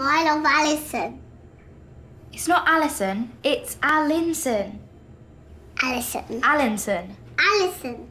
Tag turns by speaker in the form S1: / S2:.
S1: I love Alison.
S2: It's not Alison, it's Alinson.
S1: Alison.
S2: Alinson.
S1: Alison.